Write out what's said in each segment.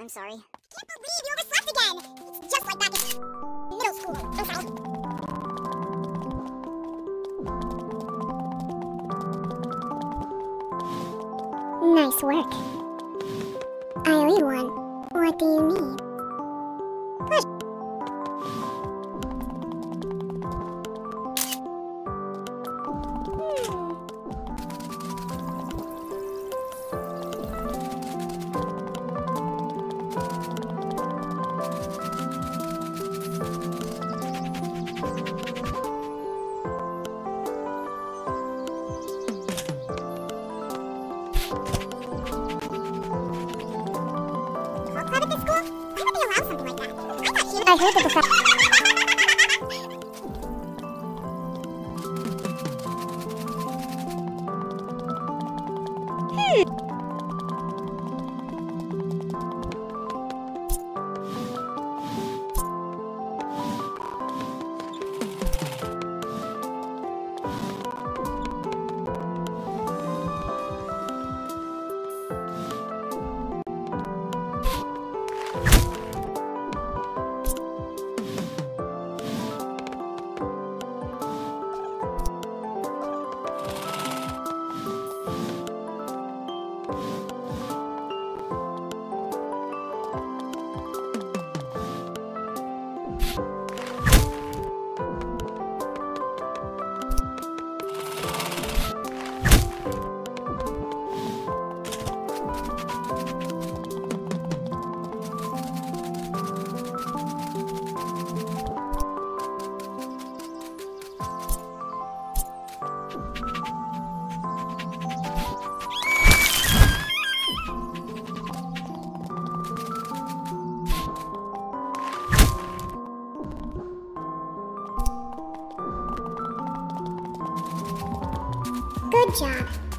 I'm sorry. I Can't believe you overslept again. It's just like back in middle school. Okay. Nice work. I you one. What do you need? Good job.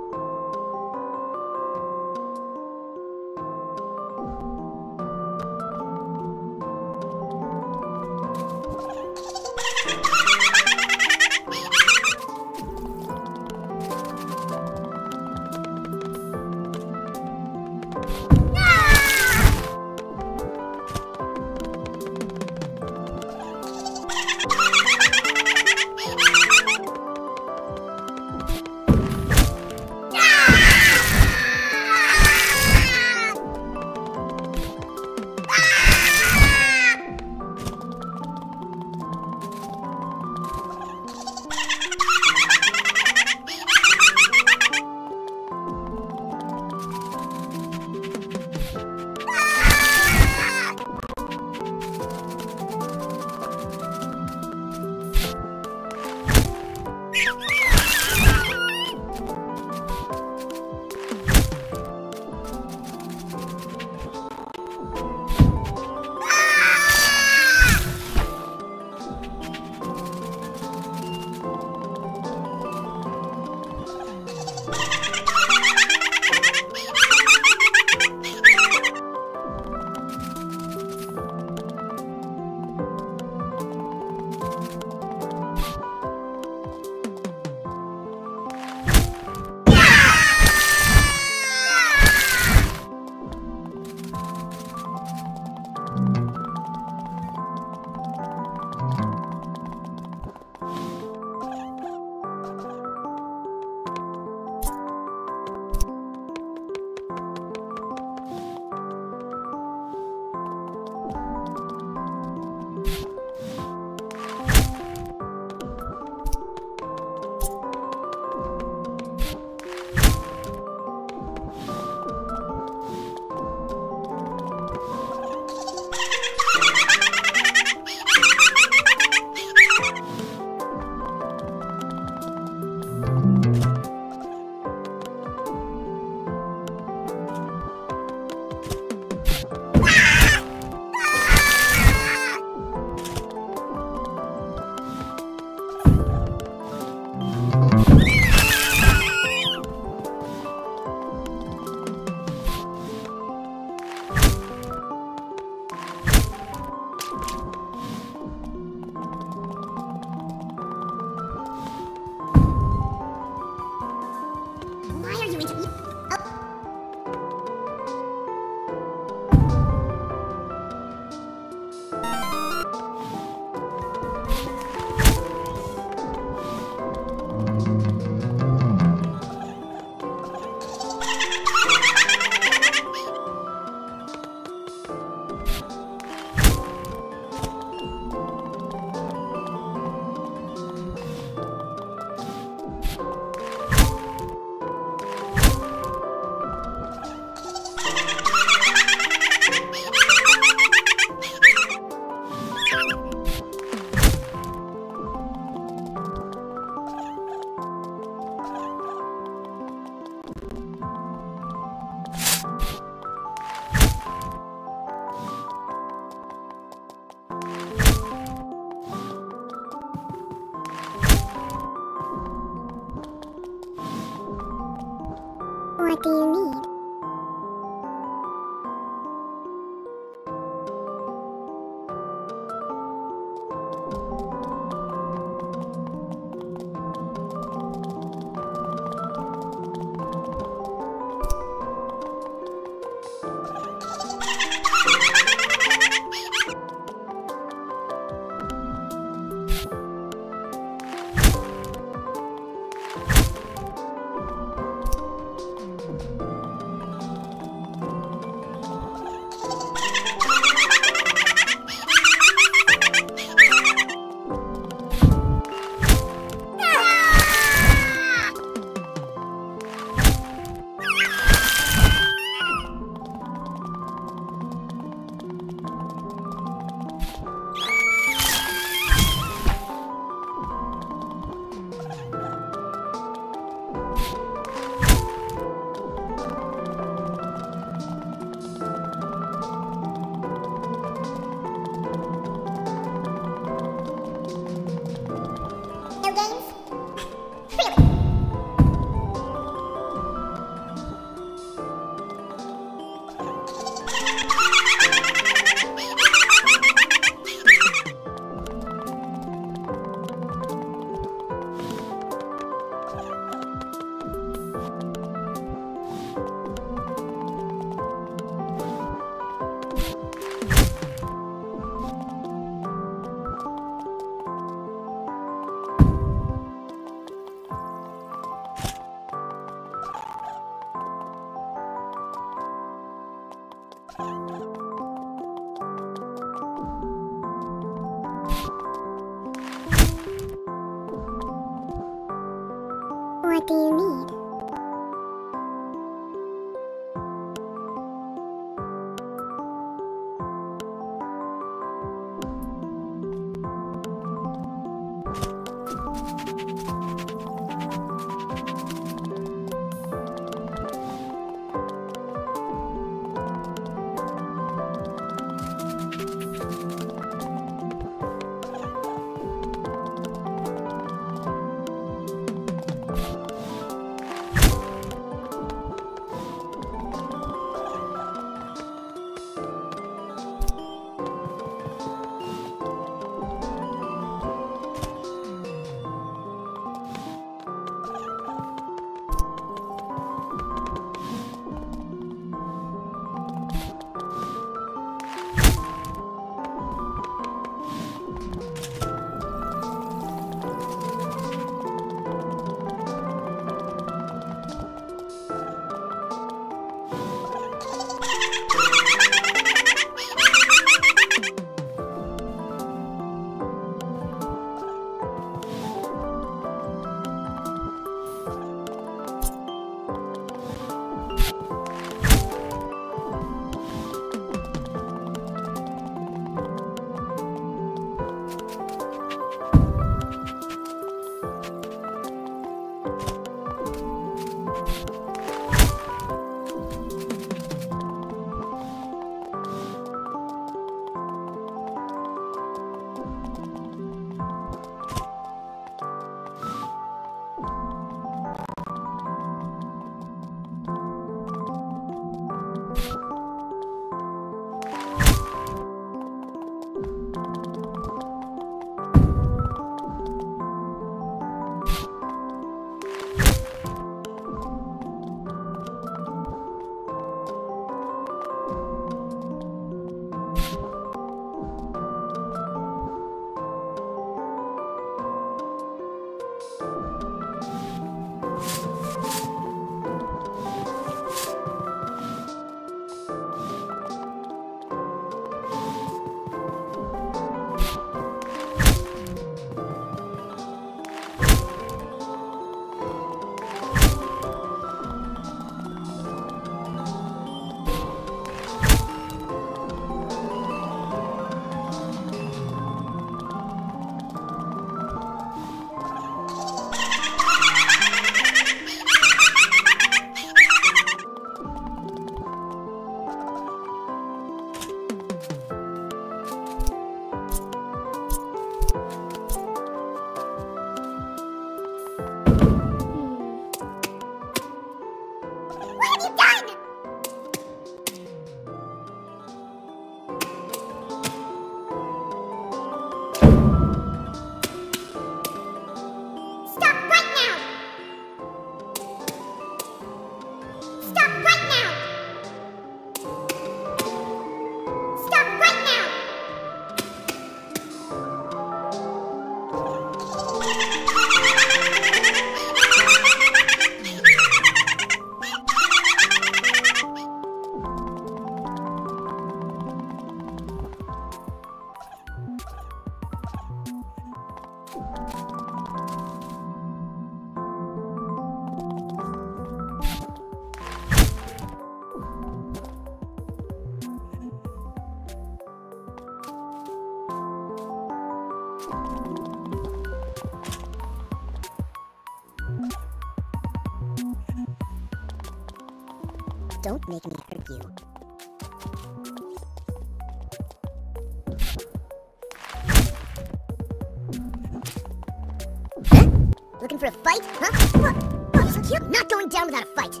Cute. Not going down without a fight.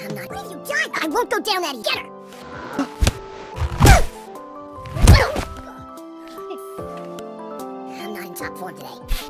I'm not. What you done? I won't go down that easy. Get her. I'm not in top form today.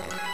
여러분.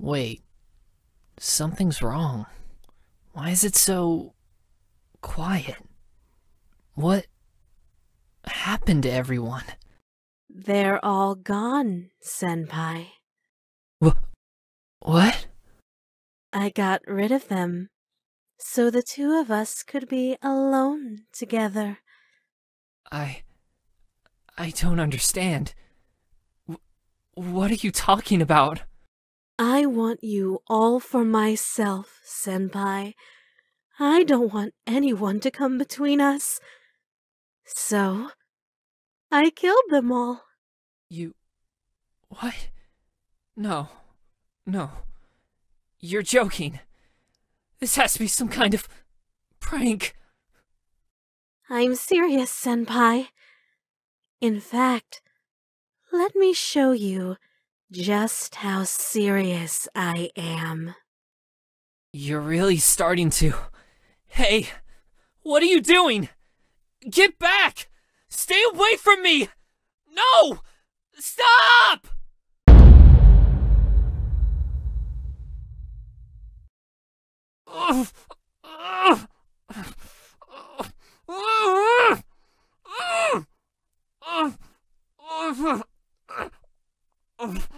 Wait. Something's wrong. Why is it so quiet? What happened to everyone? They're all gone, Senpai. Wh- what? I got rid of them so the two of us could be alone together. I. I don't understand. W- what are you talking about? I want you all for myself, Senpai. I don't want anyone to come between us. So, I killed them all. You. What? No. No. You're joking. This has to be some kind of prank. I'm serious, Senpai. In fact, let me show you just how serious I am. You're really starting to. Hey, what are you doing? Get back! Stay away from me! No! Stop! Oh, fuck. Oh, fuck.